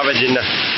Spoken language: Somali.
Abidin na.